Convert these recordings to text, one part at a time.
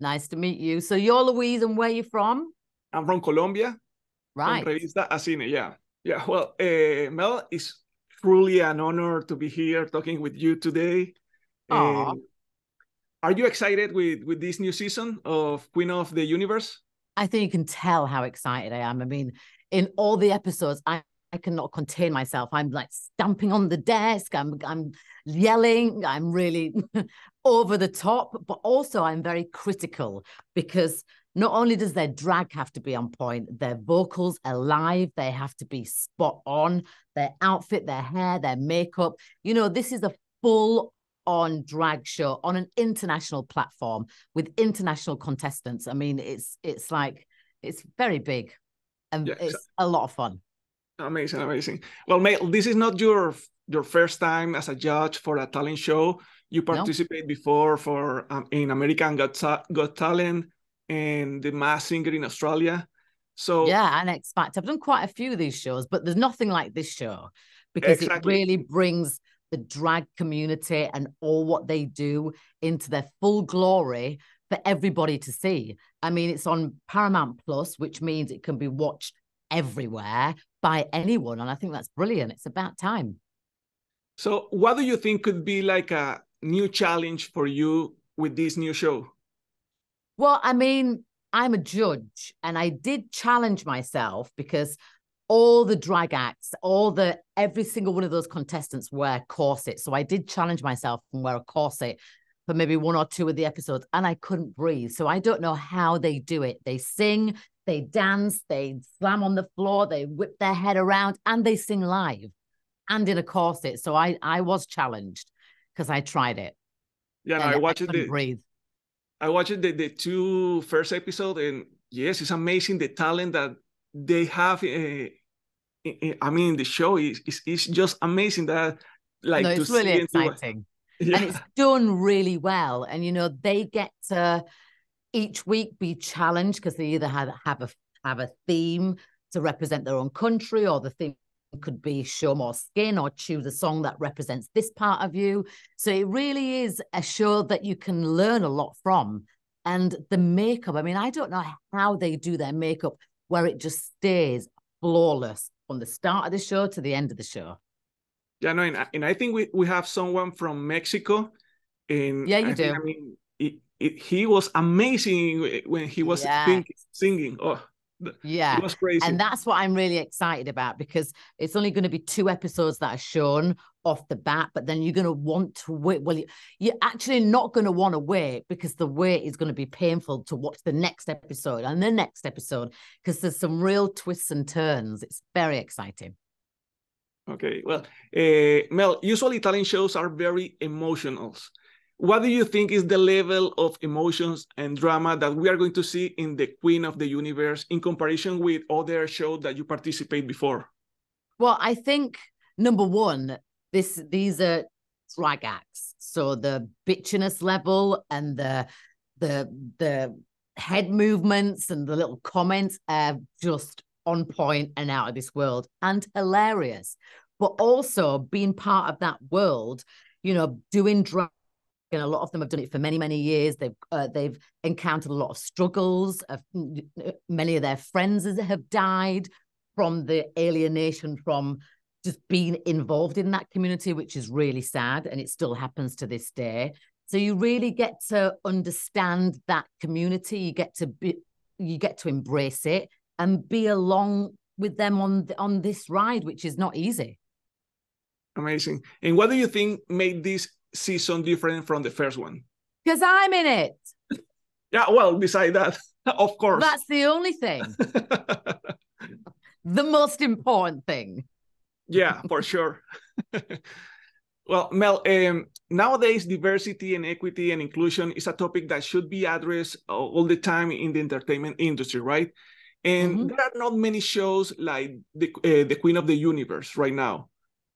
Nice to meet you. So you're Luis, and where are you from? I'm from Colombia. Right. From Revista Acine, yeah. Yeah, well, uh, Mel, it's truly an honor to be here talking with you today. Aww. are you excited with, with this new season of Queen of the Universe? I think you can tell how excited I am. I mean, in all the episodes, I, I cannot contain myself. I'm like stamping on the desk. I'm I'm yelling. I'm really over the top, but also I'm very critical because not only does their drag have to be on point, their vocals alive, they have to be spot on, their outfit, their hair, their makeup. You know, this is a full on drag show on an international platform with international contestants. I mean, it's it's like it's very big and yeah, it's a lot of fun. Amazing, amazing. Well, Mel, this is not your your first time as a judge for a talent show. You participate no. before for um, in American Got, Got Talent and the Masked Singer in Australia. So yeah, and X Factor. I've done quite a few of these shows, but there's nothing like this show because exactly. it really brings the drag community and all what they do into their full glory for everybody to see. I mean, it's on Paramount Plus, which means it can be watched everywhere by anyone. And I think that's brilliant. It's about time. So, what do you think could be like a new challenge for you with this new show? Well, I mean, I'm a judge and I did challenge myself because all the drag acts, all the every single one of those contestants wear corsets. So I did challenge myself and wear a corset for maybe one or two of the episodes and I couldn't breathe. So I don't know how they do it. They sing, they dance, they slam on the floor, they whip their head around and they sing live and in a corset. So I I was challenged because I tried it. Yeah, no, I watched it. Breathe. I watched the, the two first episode, and yes, it's amazing the talent that they have. Uh, I mean, the show is, is, is just amazing. That like no, it's really exciting, yeah. and it's done really well. And you know, they get to each week be challenged because they either have have a have a theme to represent their own country, or the theme could be show more skin or choose a song that represents this part of you. So it really is a show that you can learn a lot from. And the makeup, I mean, I don't know how they do their makeup where it just stays flawless from the start of the show to the end of the show. Yeah, no, and, and I think we, we have someone from Mexico. And yeah, you I do. Think, I mean, it, it, he was amazing when he was yeah. singing. Oh, yeah. It was crazy. And that's what I'm really excited about because it's only going to be two episodes that are shown off the bat, but then you're going to want to wait. Well, you're actually not going to want to wait because the wait is going to be painful to watch the next episode and the next episode because there's some real twists and turns. It's very exciting. Okay. Well, uh, Mel, usually talent shows are very emotional what do you think is the level of emotions and drama that we are going to see in the queen of the universe in comparison with other shows that you participate before? Well i think number one this these are drag acts. So the bitchiness level and the the the head movements and the little comments are just on point and out of this world and hilarious. But also being part of that world you know doing drag and a lot of them have done it for many many years. They've uh, they've encountered a lot of struggles. Uh, many of their friends have died from the alienation from just being involved in that community which is really sad and it still happens to this day. So you really get to understand that community. You get to be you get to embrace it and be along with them on on this ride which is not easy. Amazing. And what do you think made this season different from the first one? Because I'm in it. yeah, well, beside that, of course. That's the only thing. the most important thing. Yeah, for sure. well, Mel, um, nowadays diversity and equity and inclusion is a topic that should be addressed all the time in the entertainment industry, right? And mm-hmm. there are not many shows like the uh, the Queen of the Universe right now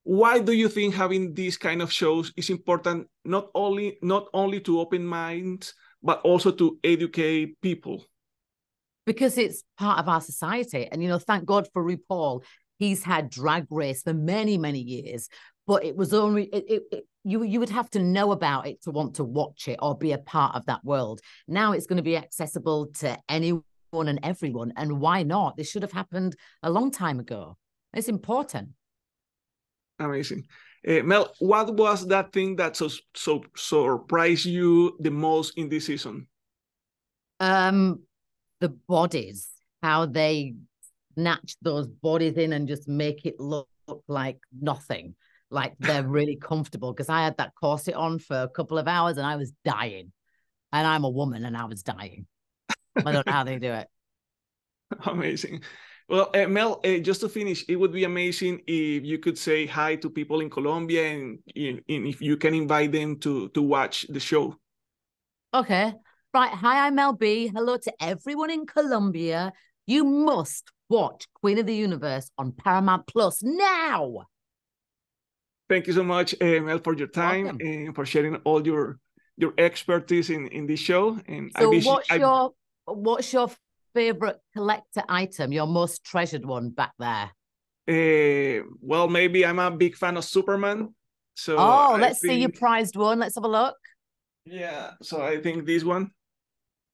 why do you think having these kind of shows is important not only not only to open minds but also to educate people because it's part of our society and you know thank god for rupaul he's had drag race for many many years but it was only it, it, you you would have to know about it to want to watch it or be a part of that world. Now it's going to be accessible to anyone and everyone, and why not? This should have happened a long time ago. It's important. Amazing. Uh, Mel, what was that thing that so so surprised you the most in this season? Um, the bodies, how they snatch those bodies in and just make it look, look like nothing, like they're really comfortable. Because I had that corset on for a couple of hours and I was dying, and I'm a woman and I was dying. I don't know how they do it. Amazing. Well, uh, Mel, uh, just to finish, it would be amazing if you could say hi to people in Colombia and, and if you can invite them to to watch the show. Okay. Right. Hi, I'm Mel B. Hello to everyone in Colombia. You must watch Queen of the Universe on Paramount Plus now. Thank you so much, uh, Mel, for your time Welcome. and for sharing all your your expertise in in this show. And so, I what's I... your what's your favorite collector item, your most treasured one back there? Uh, well, maybe I'm a big fan of Superman. So oh, let's think... see your prized one. Let's have a look. Yeah, so I think this one.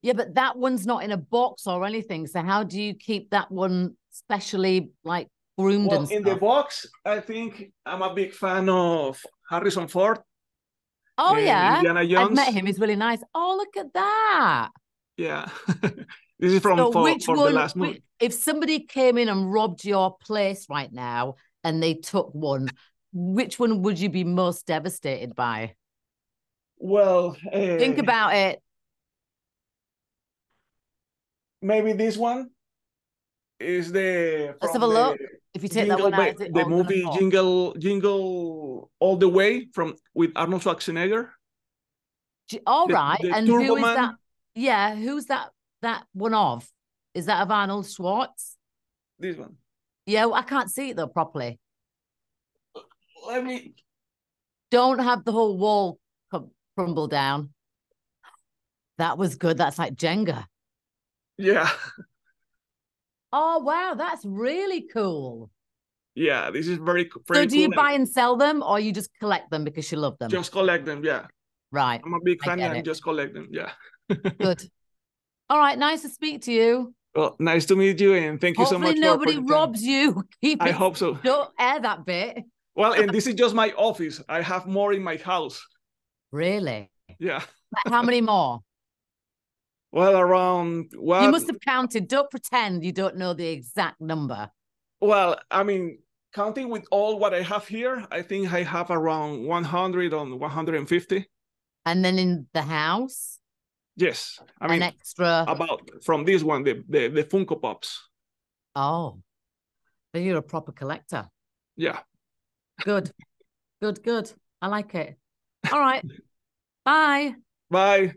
Yeah, but that one's not in a box or anything. So how do you keep that one specially like groomed well, in the box? I think I'm a big fan of Harrison Ford. Oh yeah, Indiana Jones. I've met him. He's really nice. Oh, look at that. Yeah. This is from so for, which for one, the last movie. If somebody came in and robbed your place right now and they took one, which one would you be most devastated by? Well, uh, think about it. Maybe this one is the. Let's have a look. If you take that one out, the movie Jingle Jingle All the Way from with Arnold Schwarzenegger. All right, the, the and Turbo who is Man. that? Yeah, who's that that one of? Is that of Arnold Schwartz? This one. Yeah, well, I can't see it though properly. Let me. Don't have the whole wall crumble down. That was good. That's like Jenga. Yeah. Oh wow, that's really cool. Yeah, this is very. very so, do you buy and sell them, or you just collect them because you love them? Just collect them, yeah. Right. I'm a big fan and just collect them. Yeah. Good. All right, nice to speak to you. Well, nice to meet you, and thank you Hopefully so much. Nobody for, robs you. Keep I hope so. Don't air eh, that bit. Well, and this is just my office. I have more in my house. Really? Yeah. How many more? Well, around well, you must have counted. Don't pretend you don't know the exact number. Well, I mean, counting with all what I have here, I think I have around 100 on 150. And then in the house? Yes, I mean an extra about from this one the the, the Funko Pops. Oh, then you're a proper collector. Yeah. Good, good, good. I like it. All right. Bye. Bye.